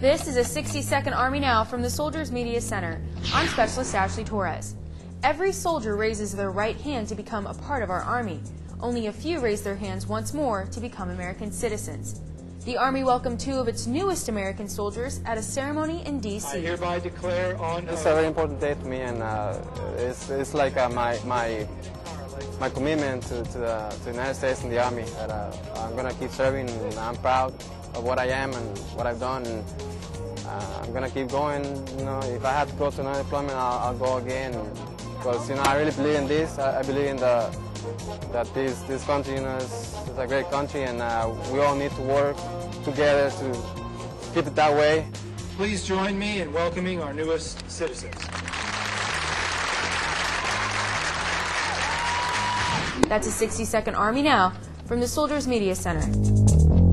This is a 60 second Army Now from the Soldiers Media Center. I'm Specialist Ashley Torres. Every soldier raises their right hand to become a part of our Army. Only a few raise their hands once more to become American citizens. The Army welcomed two of its newest American soldiers at a ceremony in I D.C. hereby declare on It's a very important day to me, and uh, it's, it's like uh, my, my, my commitment to, to, the, to the United States and the Army that uh, I'm going to keep serving, and I'm proud of what I am and what I've done, and uh, I'm going to keep going. You know, if I have to go to another deployment, I'll, I'll go again, because, you know, I really believe in this. I, I believe in the, that this, this country, you know, is, is a great country, and uh, we all need to work together to keep it that way. Please join me in welcoming our newest citizens. That's a 60 second Army Now from the Soldiers Media Center.